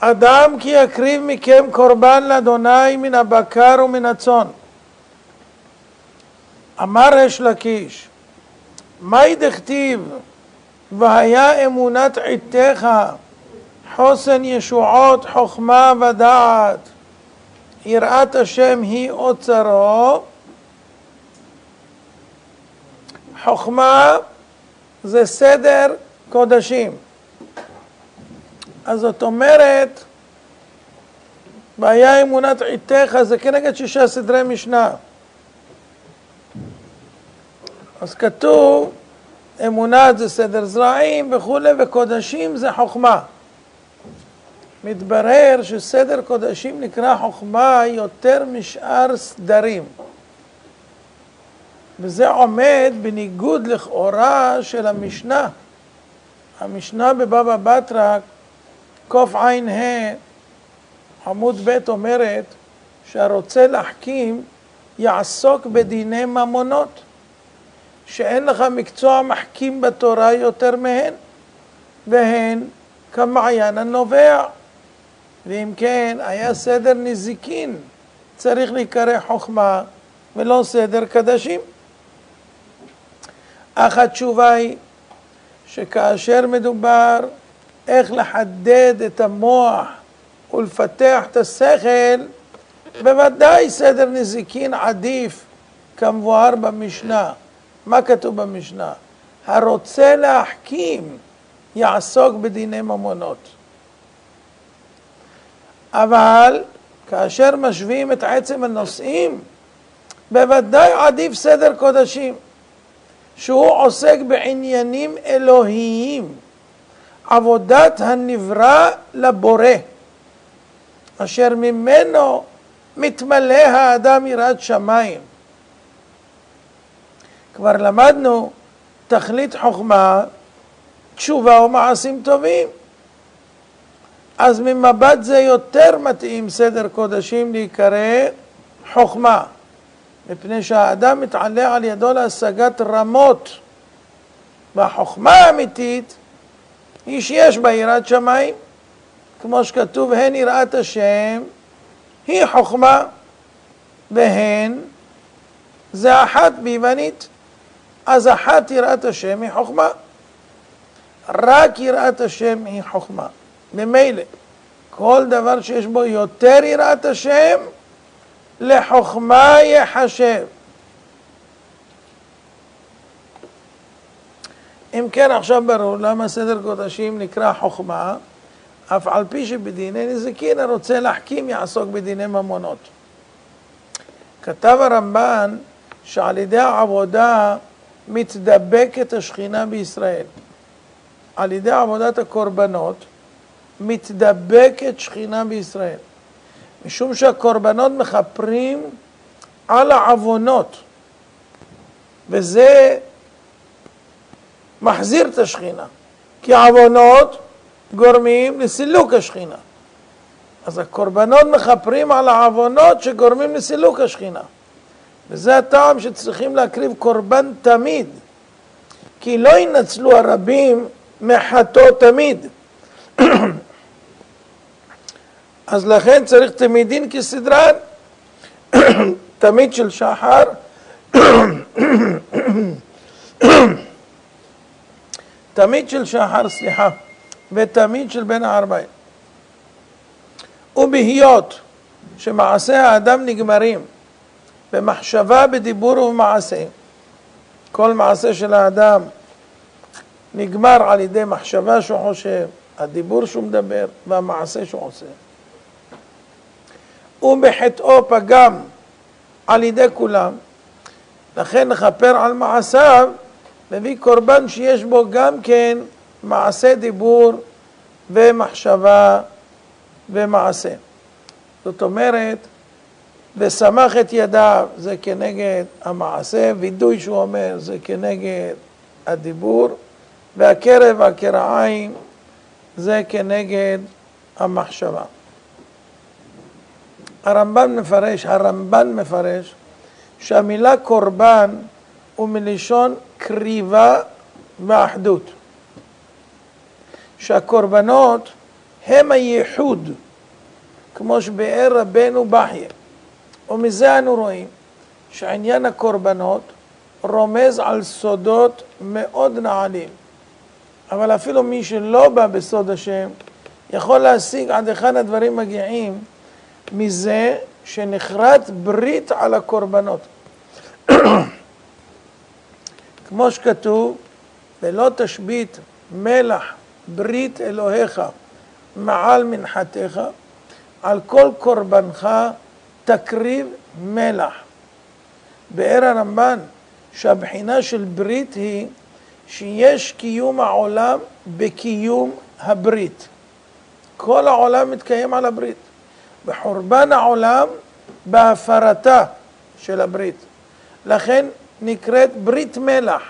אדם כי יקריב מכם קורבן לאדוני מן הבקר ומן הצאן. אמר ריש לקיש, מהי דכתיב והיה אמונת עתיך חוסן ישועות חוכמה ודעת יראת השם היא אוצרו חוכמה זה סדר קודשים אז זאת אומרת והיה אמונת עתיך זה כנגד שישה סדרי משנה אז כתוב אמונת זה סדר זרעים וכולי, וקודשים זה חוכמה. מתברר שסדר קודשים נקרא חוכמה יותר משאר סדרים. וזה עומד בניגוד לכאורה של המשנה. המשנה בבבא בתרא, קע"ה, עמוד ב' אומרת שהרוצה להחכים יעסוק בדיני ממונות. שאין לך מקצוע מחכים בתורה יותר מהן, והן כמעיין הנובע. ואם כן, היה סדר נזיקין, צריך להיקרא חוכמה ולא סדר קדשים. אך התשובה היא שכאשר מדובר איך לחדד את המוח ולפתח את השכל, בוודאי סדר נזיקין עדיף כמבואר במשנה. מה כתוב במשנה? הרוצה להחכים יעסוק בדיני ממונות. אבל כאשר משווים את עצם הנושאים, בוודאי עדיף סדר קודשים, שהוא עוסק בעניינים אלוהיים, עבודת הנברא לבורא, אשר ממנו מתמלא האדם יראת שמיים. כבר למדנו תכלית חוכמה, תשובה ומעשים טובים. אז ממבט זה יותר מתאים סדר קודשים להיקרא חוכמה, מפני שהאדם מתעלה על ידו להשגת רמות, והחוכמה האמיתית היא שיש בה יראת שמיים, כמו שכתוב, הן יראת השם, היא חוכמה, והן זה אחת ביוונית. אז אחת יראת השם היא חוכמה. רק יראת השם היא חוכמה. ממילא, כל דבר שיש בו יותר יראת השם, לחוכמה יחשב. אם כן, עכשיו ברור למה סדר קודשים נקרא חוכמה, אף על פי שבדיני נזיקין הרוצה להחכים יעסוק בדיני ממונות. כתב הרמב"ן שעל ידי העבודה מתדבקת השכינה בישראל. על ידי עבודת הקורבנות מתדבקת שכינה בישראל. משום שהקורבנות מכפרים על העוונות, וזה מחזיר את השכינה, כי עוונות גורמים לסילוק השכינה. אז הקורבנות מכפרים על העוונות שגורמים לסילוק השכינה. וזה הטעם שצריכים להקריב קורבן תמיד, כי לא ינצלו הרבים מחטוא תמיד. אז לכן צריך תמידין כסדרן, תמיד של שחר, תמיד של שחר, סליחה, ותמיד של בין הערביים. ובהיות שמעשי האדם נגמרים במחשבה, בדיבור ובמעשה. כל מעשה של האדם נגמר על ידי מחשבה שהוא חושב, הדיבור שהוא מדבר והמעשה שהוא עושה. ובחטאו פגם על ידי כולם, לכן לכפר על מעשיו, מביא קורבן שיש בו גם כן מעשה דיבור ומחשבה ומעשה. זאת אומרת, ושמח את ידיו זה כנגד המעשה, וידוי שהוא אומר זה כנגד הדיבור, והקרב והקרעיים זה כנגד המחשבה. הרמב"ן מפרש, הרמב"ן מפרש שהמילה קורבן הוא מלשון קריבה ואחדות. שהקורבנות הם הייחוד, כמו שבאר רבנו בחיה. ומזה אנו רואים שעניין הקורבנות רומז על סודות מאוד נעלים. אבל אפילו מי שלא בא בסוד השם, יכול להשיג עד היכן הדברים מגיעים מזה שנחרט ברית על הקורבנות. כמו שכתוב, ולא תשבית מלח ברית אלוהיך מעל מנחתך, על כל קורבנך תקריב מלח. באר הרמב"ן, שהבחינה של ברית היא שיש קיום העולם בקיום הברית. כל העולם מתקיים על הברית. בחורבן העולם בהפרתה של הברית. לכן נקראת ברית מלח,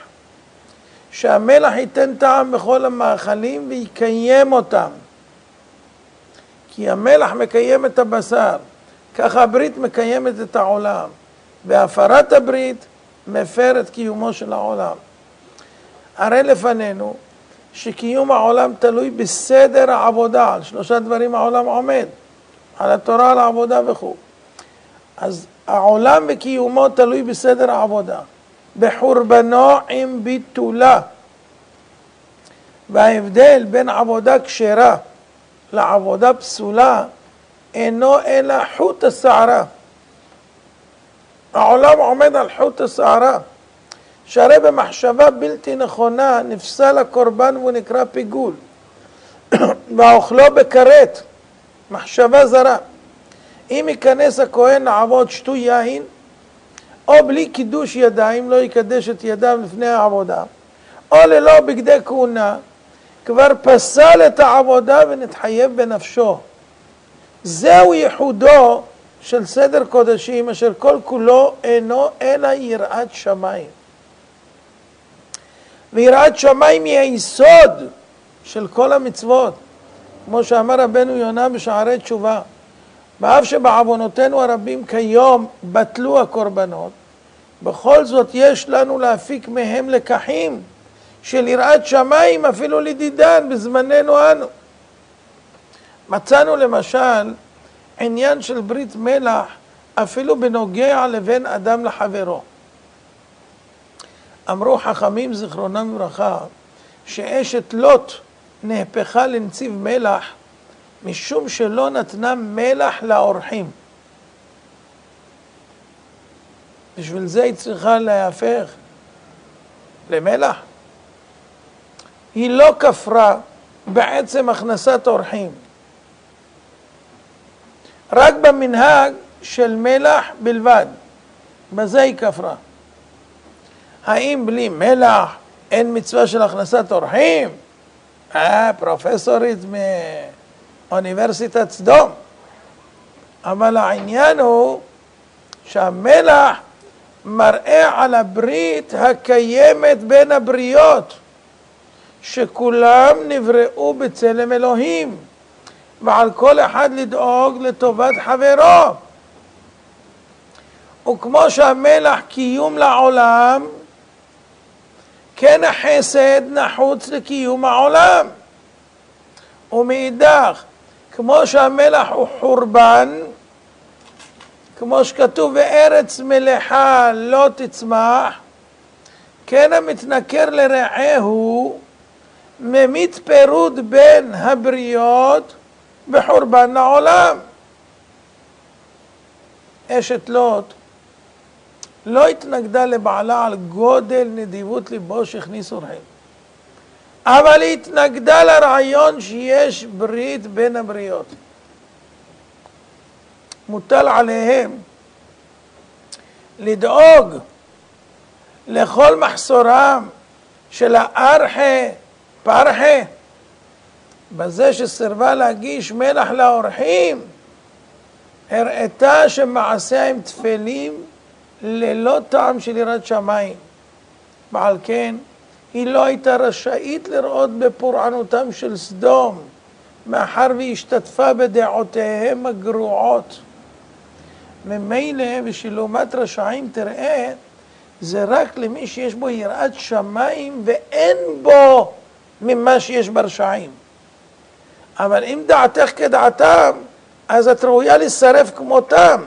שהמלח ייתן טעם בכל המאכלים ויקיים אותם. כי המלח מקיים את הבשר, ככה הברית מקיימת את העולם. בהפרת הברית מפר את קיומו של העולם. הרי לפנינו שקיום העולם תלוי בסדר העבודה, על שלושה דברים העולם עומד, על התורה, על העבודה וכו'. אז העולם וקיומו תלוי בסדר העבודה, בחורבנו עם ביטולה. וההבדל בין עבודה כשרה לעבודה פסולה אינו אלא חוט השערה. העולם עומד על חוט השערה. שהרי במחשבה בלתי נכונה נפסל הקורבן והוא נקרא פיגול. ואוכלו בכרת, מחשבה זרה. אם ייכנס הכהן לעבוד שתו יין, או בלי קידוש ידיים, לא יקדש את ידיו לפני העבודה, או ללא בגדי כהונה, כבר פסל את העבודה ונתחייב בנפשו. זהו ייחודו של סדר קודשים, אשר כל כולו אינו אלא יראת שמיים. ויראת שמיים היא היסוד של כל המצוות, כמו שאמר רבנו יונה בשערי תשובה. ואף שבעוונותינו הרבים כיום בטלו הקורבנות, בכל זאת יש לנו להפיק מהם לקחים של יראת שמיים אפילו לדידן בזמננו אנו. מצאנו למשל עניין של ברית מלח אפילו בנוגע לבין אדם לחברו. אמרו חכמים זיכרונם לברכה שאשת לוט נהפכה לנציב מלח משום שלא נתנה מלח לאורחים. בשביל זה היא צריכה להפך למלח. היא לא כפרה בעצם הכנסת אורחים. רק במנהג של מלח בלבד. בזה היא כפרה. האם בלי מלח אין מצווה של הכנסת אורחים? אה, פרופסורית מאוניברסיטת סדום. אבל העניין הוא שהמלח מראה על הברית הקיימת בין הבריות, שכולם נבראו בצלם אלוהים, ועל כל אחד לדאוג לטובת חברו. וכמו שהמלח קיום לעולם, כן החסד נחוץ לקיום העולם. ומאידך, כמו שהמלח הוא חורבן, כמו שכתוב בארץ מלאכה לא תצמח, כן המתנכר לרעהו ממית פירוד בין הבריות בחורבן העולם. אשת לוט לא התנגדה לבעלה על גודל נדיבות ליבו שהכניס אורחים. אבל היא התנגדה לרעיון שיש ברית בין הבריות. מוטל עליהם לדאוג לכל מחסורם של הארחה פרחה, בזה שסירבה להגיש מלח לאורחים, הראתה שמעשיה הם תפלים ללא טעם של יראת שמיים. ועל כן, היא לא הייתה רשאית לראות בפורענותם של סדום, מאחר והיא השתתפה בדעותיהם הגרועות. ממילא, ושלעומת רשעים תראה, זה רק למי שיש בו יראת שמיים ואין בו ממה שיש ברשעים. אבל אם דעתך כדעתם, אז את ראויה להישרף כמותם.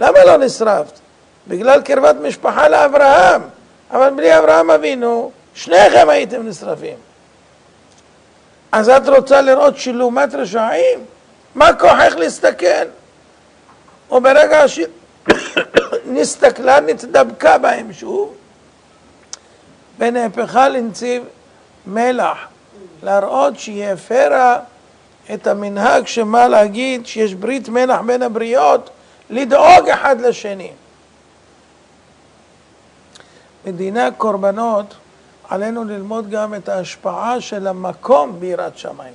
למה לא נשרפת? בגלל קרבת משפחה לאברהם. אבל בלי אברהם אבינו, שניכם הייתם נשרפים. אז את רוצה לראות שילומת רשעים? מה כוחך להסתכל? וברגע שנסתכלה נתדבקה בהם שוב, ונהפכה לנציב מלח, להראות שהיא הפרה את המנהג שמה להגיד שיש ברית מלח בין הבריות, לדאוג אחד לשני. בדיני הקורבנות עלינו ללמוד גם את ההשפעה של המקום ביראת שמיים.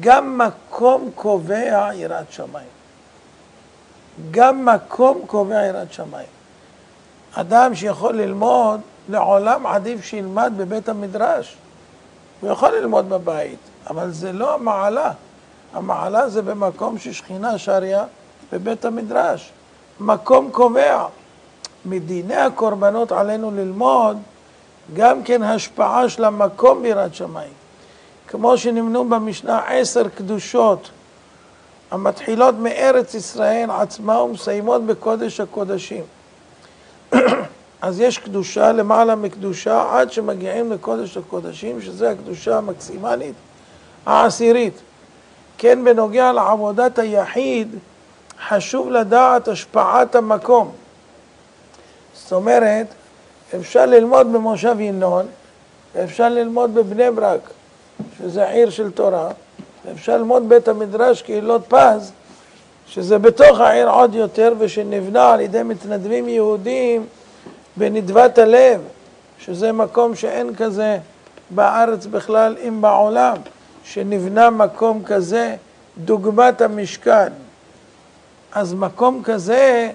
גם מקום קובע יראת שמיים. גם מקום קובע יראת שמיים. אדם שיכול ללמוד, לעולם עדיף שילמד בבית המדרש. הוא יכול ללמוד בבית, אבל זה לא המעלה. המעלה זה במקום ששכינה שריה בבית המדרש. מקום קובע. מדיני הקורבנות עלינו ללמוד גם כן השפעה של המקום בירת שמיים. כמו שנמנו במשנה עשר קדושות המתחילות מארץ ישראל עצמה ומסיימות בקודש הקודשים. אז יש קדושה למעלה מקדושה עד שמגיעים לקודש הקודשים, שזה הקדושה המקסימלית העשירית. כן, בנוגע לעבודת היחיד, חשוב לדעת השפעת המקום. זאת אומרת, אפשר ללמוד במושב ינון, ואפשר ללמוד בבני ברק, שזה עיר של תורה, ואפשר ללמוד בית המדרש קהילות פז, שזה בתוך העיר עוד יותר, ושנבנה על ידי מתנדבים יהודים בנדבת הלב, שזה מקום שאין כזה בארץ בכלל, אם בעולם, שנבנה מקום כזה, דוגמת המשכן. אז מקום כזה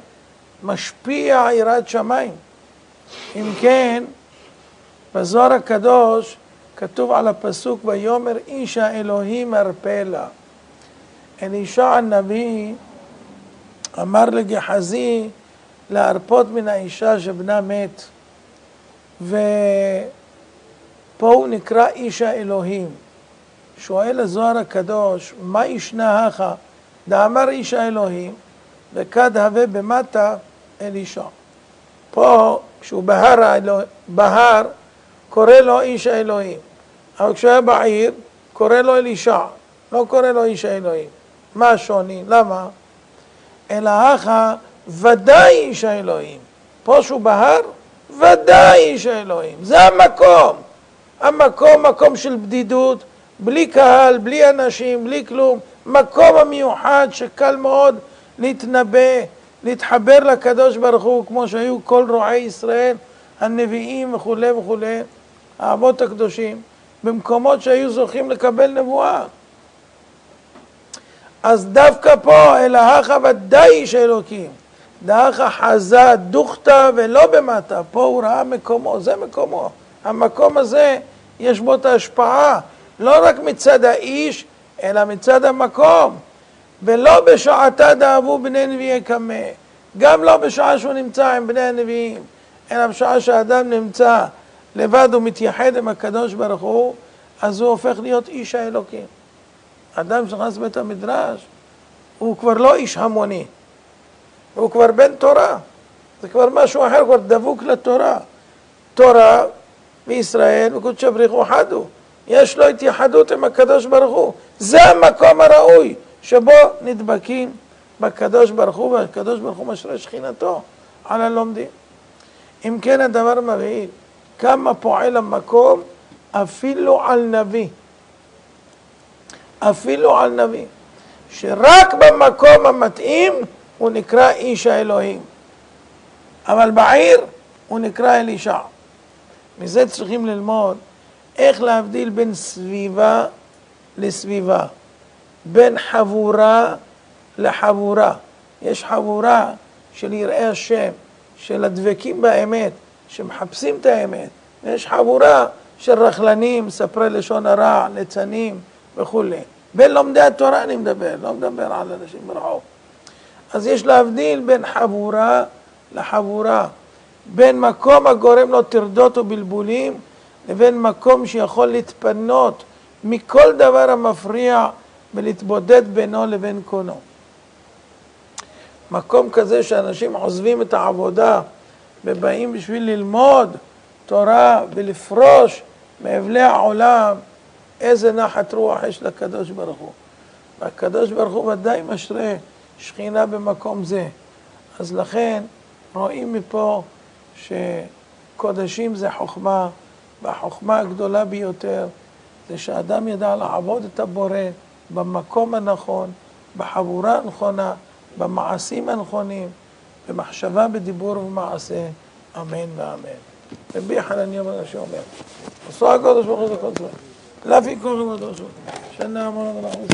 משפיע יראת שמיים. אם כן, בזוהר הקדוש כתוב על הפסוק ויאמר איש האלוהים ארפה לה. אלישע הנביא אמר לגחזי להרפות מן האישה שבנה מת ופה הוא נקרא איש האלוהים. שואל הזוהר הקדוש, מה ישנה הכה? דאמר איש האלוהים וכד הווה במטה אלישע. פה, כשהוא בהר, בהר, קורא לו איש האלוהים. אבל כשהוא היה בעיר, קורא לו אלישע, לא קורא לו איש האלוהים. מה השוני? למה? אלא הכה ודאי איש האלוהים. פה שהוא בהר, ודאי איש האלוהים. זה המקום. המקום, מקום של בדידות, בלי קהל, בלי אנשים, בלי כלום. מקום המיוחד שקל מאוד להתנבא, להתחבר לקדוש ברוך הוא, כמו שהיו כל רועי ישראל, הנביאים וכולי וכולי, האבות הקדושים, במקומות שהיו זוכים לקבל נבואה. אז דווקא פה, אלא הכה ודאי איש אלוקים. דאחה חזה דוכתא ולא במטה, פה הוא ראה מקומו, זה מקומו. המקום הזה, יש בו את ההשפעה, לא רק מצד האיש, אלא מצד המקום. ולא בשעתה דאבו בני נביאי קמא, גם לא בשעה שהוא נמצא עם בני הנביאים, אלא בשעה שהאדם נמצא לבד ומתייחד עם הקדוש ברוך הוא, אז הוא הופך להיות איש האלוקים. אדם שנכנס לבית המדרש, הוא כבר לא איש המוני, הוא כבר בן תורה, זה כבר משהו אחר, כבר דבוק לתורה. תורה וישראל וקודשא בריחו חדו, יש לו התייחדות עם הקדוש ברוך הוא, זה המקום הראוי. שבו נדבקים בקדוש ברוך הוא, והקדוש ברוך הוא משרה שכינתו על הלומדים. אם כן הדבר מבהיל, כמה פועל המקום אפילו על נביא. אפילו על נביא. שרק במקום המתאים הוא נקרא איש האלוהים. אבל בעיר הוא נקרא אלישע. מזה צריכים ללמוד איך להבדיל בין סביבה לסביבה. בין חבורה לחבורה. יש חבורה של יראי השם, של הדבקים באמת, שמחפשים את האמת, ויש חבורה של רכלנים, ספרי לשון הרע, ליצנים וכולי. בין לומדי התורה אני מדבר, לא מדבר על אנשים ברחוב. אז יש להבדיל בין חבורה לחבורה, בין מקום הגורם לו טרדות ובלבולים, לבין מקום שיכול להתפנות מכל דבר המפריע ולהתבודד בינו לבין קונו. מקום כזה שאנשים עוזבים את העבודה ובאים בשביל ללמוד תורה ולפרוש מאבלי העולם, איזה נחת רוח יש לקדוש ברוך הוא. והקדוש ברוך הוא ודאי משרה שכינה במקום זה. אז לכן רואים מפה שקודשים זה חוכמה, והחוכמה הגדולה ביותר זה שאדם ידע לעבוד את הבורא במקום הנכון, בחבורה הנכונה, במעשים הנכונים, במחשבה, בדיבור ובמעשה, אמן ואמן. רבי חנניה בן שאומר, עשו הקודש ברוך הוא זה כל זה, להביא כל זה, שנה אמרנו אנחנו